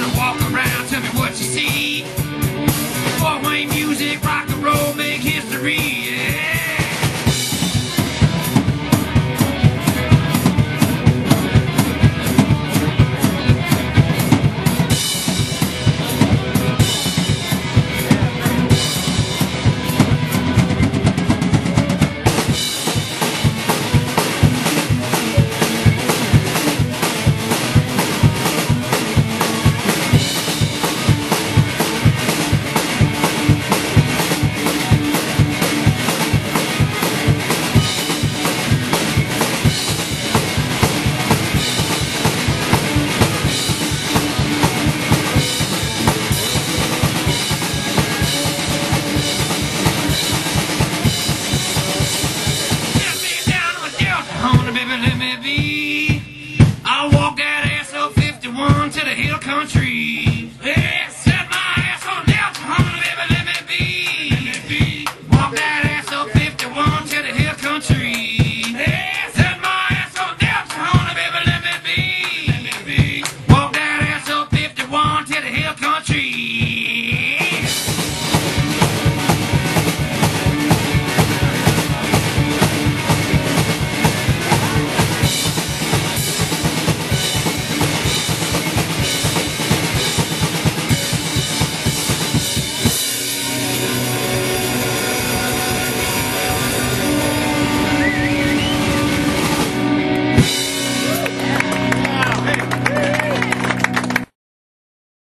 and walk around, tell me what you see. Four-way music, rock and roll, make history.